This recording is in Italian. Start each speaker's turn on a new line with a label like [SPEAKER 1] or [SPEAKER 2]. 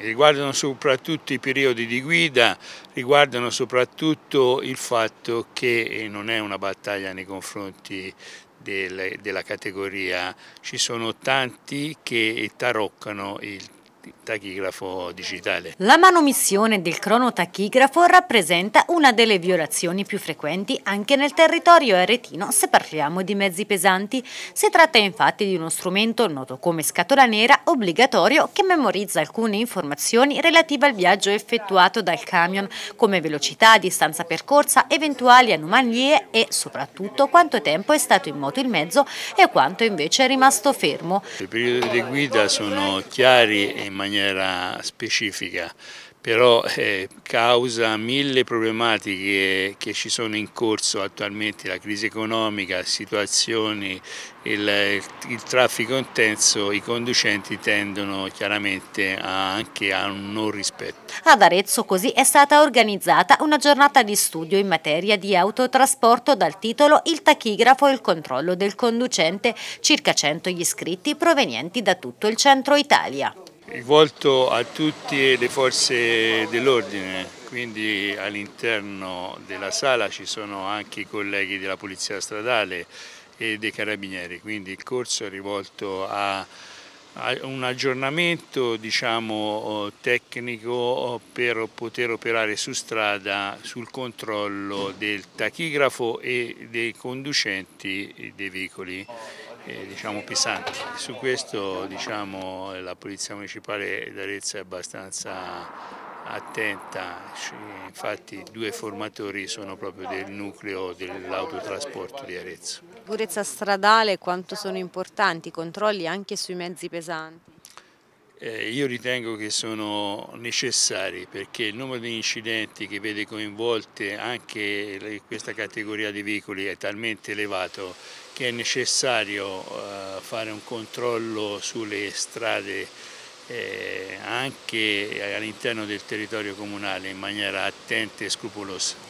[SPEAKER 1] riguardano soprattutto i periodi di guida, riguardano soprattutto il fatto che non è una battaglia nei confronti della categoria, ci sono tanti che taroccano il tachigrafo digitale.
[SPEAKER 2] La manomissione del cronotachigrafo rappresenta una delle violazioni più frequenti anche nel territorio aretino se parliamo di mezzi pesanti. Si tratta infatti di uno strumento noto come scatola nera obbligatorio che memorizza alcune informazioni relative al viaggio effettuato dal camion come velocità, distanza percorsa, eventuali anomalie e soprattutto quanto tempo è stato in moto il mezzo e quanto invece è rimasto fermo.
[SPEAKER 1] I periodi di guida sono chiari e maniera specifica, però eh, causa mille problematiche che ci sono in corso attualmente, la crisi economica, situazioni, il, il traffico intenso, i conducenti tendono chiaramente a, anche a un non rispetto.
[SPEAKER 2] Ad Arezzo così è stata organizzata una giornata di studio in materia di autotrasporto dal titolo Il tachigrafo e il controllo del conducente, circa 100 gli iscritti provenienti da tutto il centro Italia
[SPEAKER 1] rivolto a tutte le forze dell'ordine, quindi all'interno della sala ci sono anche i colleghi della Polizia Stradale e dei Carabinieri, quindi il corso è rivolto a, un aggiornamento diciamo, tecnico per poter operare su strada sul controllo del tachigrafo e dei conducenti dei veicoli eh, diciamo, pesanti. Su questo diciamo, la Polizia Municipale d'Arezzo è abbastanza attenta, infatti due formatori sono proprio del nucleo dell'autotrasporto di Arezzo.
[SPEAKER 2] Sicurezza stradale quanto sono importanti i controlli anche sui mezzi pesanti?
[SPEAKER 1] Eh, io ritengo che sono necessari perché il numero di incidenti che vede coinvolte anche questa categoria di veicoli è talmente elevato che è necessario eh, fare un controllo sulle strade eh, anche all'interno del territorio comunale in maniera attenta e scrupolosa.